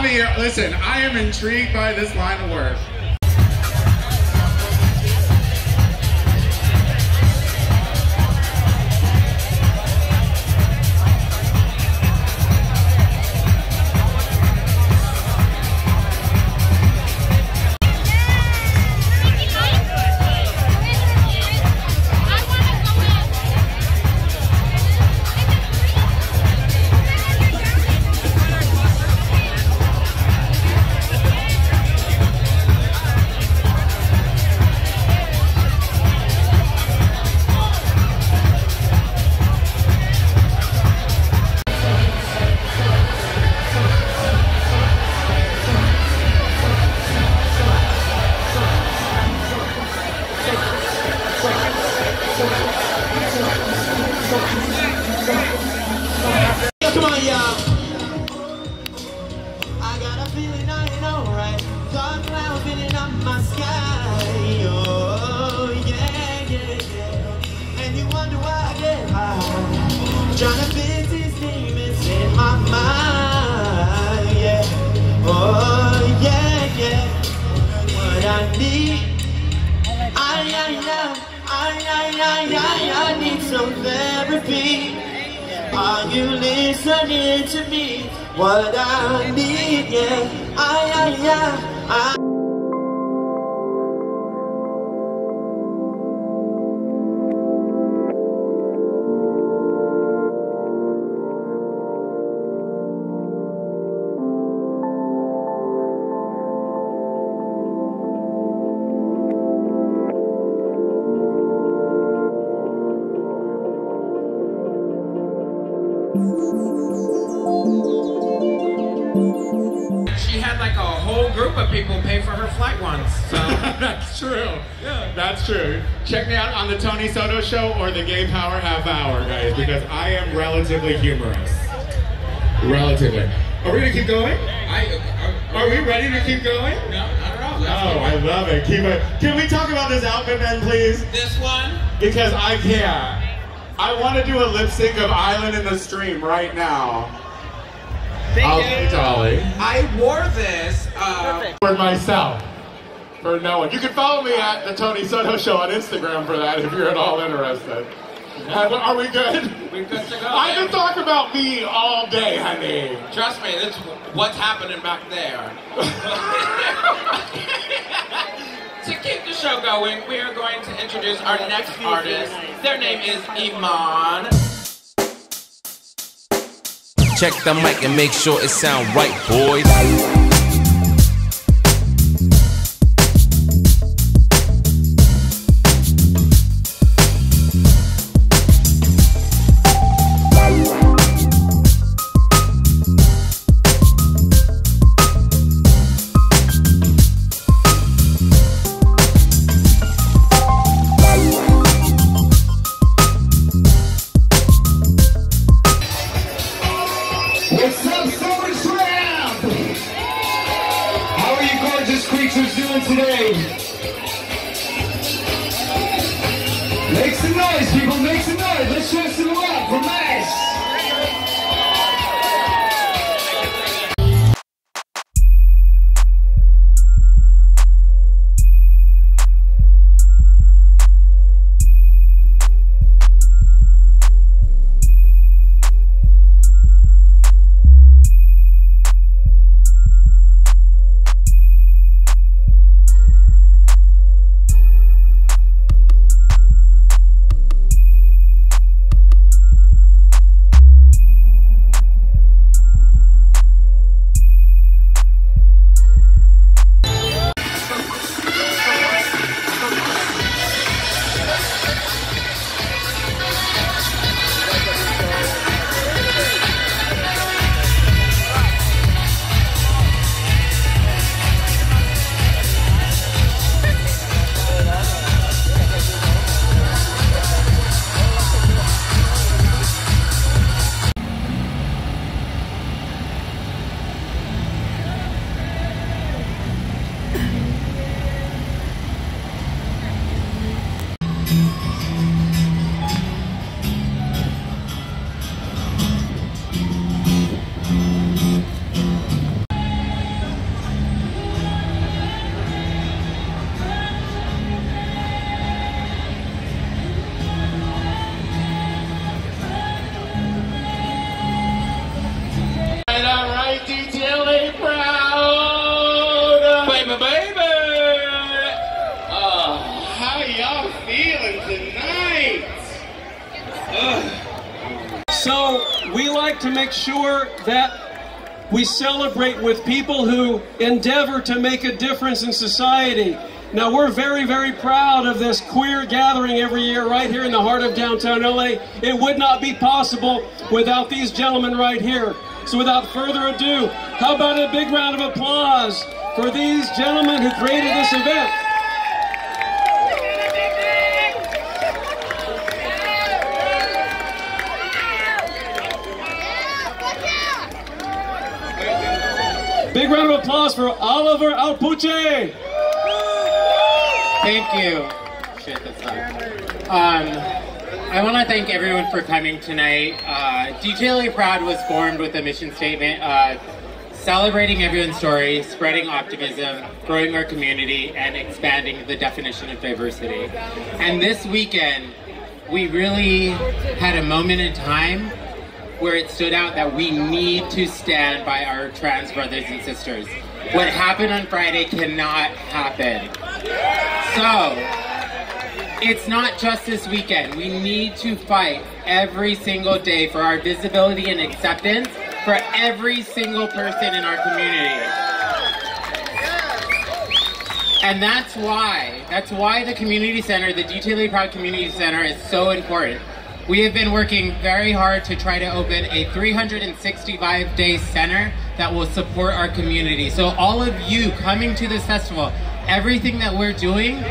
Javi, listen, I am intrigued by this line of work. Feeling I ain't alright. Dark up my sky. Oh, yeah, yeah, yeah. And you wonder why I get high. To these demons in my mind. Yeah. Oh, yeah, yeah. What I need. I, I, I, I, I, I need some therapy. Are you listening to me? What I need, yeah. I, I, I, I. So That's true. Yeah. That's true. Check me out on the Tony Soto show or the Gay Power Half Hour, guys, because I am relatively humorous. Relatively. Are we gonna keep going? I, Are we ready to keep going? no, not at all. Oh, I love it. Keep it. Can we talk about this outfit, then, please? This one. Because I can't. I want to do a lip sync of Island in the Stream right now. I'll be Dolly. I wore this. Uh, For myself. For no one. You can follow me at the Tony Soto Show on Instagram for that if you're at all interested. Are we good? we're good to go. I can talk about me all day, honey. Trust me, this what's happening back there. to keep the show going, we are going to introduce our next artist. Their name is Iman. Check the mic and make sure it sound right, boys. What's up, Summer Slam? How are you gorgeous creatures doing today? Make some noise, people, make some noise. Let's show some love for Max. Make sure that we celebrate with people who endeavor to make a difference in society. Now, we're very, very proud of this queer gathering every year right here in the heart of downtown LA. It would not be possible without these gentlemen right here. So, without further ado, how about a big round of applause for these gentlemen who created this event? Big round of applause for Oliver Alpuche. Thank you. Shit, that's not. Um, I want to thank everyone for coming tonight. Uh, Proud was formed with a mission statement uh, celebrating everyone's story, spreading optimism, growing our community, and expanding the definition of diversity. And this weekend, we really had a moment in time where it stood out that we need to stand by our trans brothers and sisters. What happened on Friday cannot happen. So, it's not just this weekend. We need to fight every single day for our visibility and acceptance for every single person in our community. And that's why, that's why the community center, the DTLA Proud Community Center is so important. We have been working very hard to try to open a 365 day center that will support our community. So all of you coming to this festival, everything that we're doing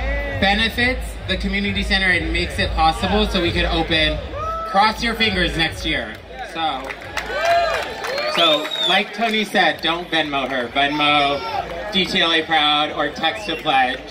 benefits the community center and makes it possible so we could open, cross your fingers next year. So, so like Tony said, don't Venmo her. Venmo DTLA Proud or text to pledge.